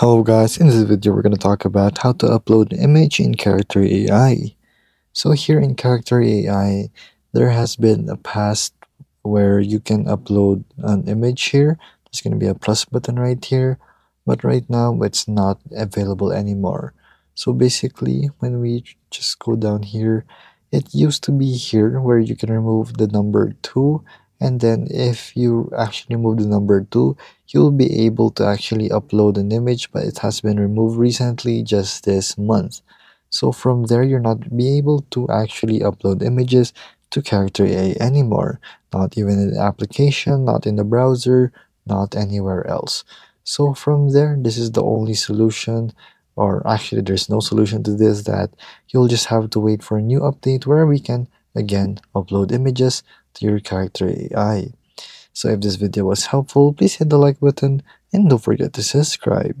Hello guys, in this video we're going to talk about how to upload an image in Character AI. So here in Character AI, there has been a past where you can upload an image here. There's going to be a plus button right here, but right now it's not available anymore. So basically, when we just go down here, it used to be here where you can remove the number 2 and then if you actually move the number 2 you'll be able to actually upload an image but it has been removed recently just this month. So from there you're not be able to actually upload images to character AI anymore. Not even in the application not in the browser not anywhere else. So from there this is the only solution or actually there's no solution to this that you'll just have to wait for a new update where we can again upload images to your character AI. So if this video was helpful, please hit the like button and don't forget to subscribe.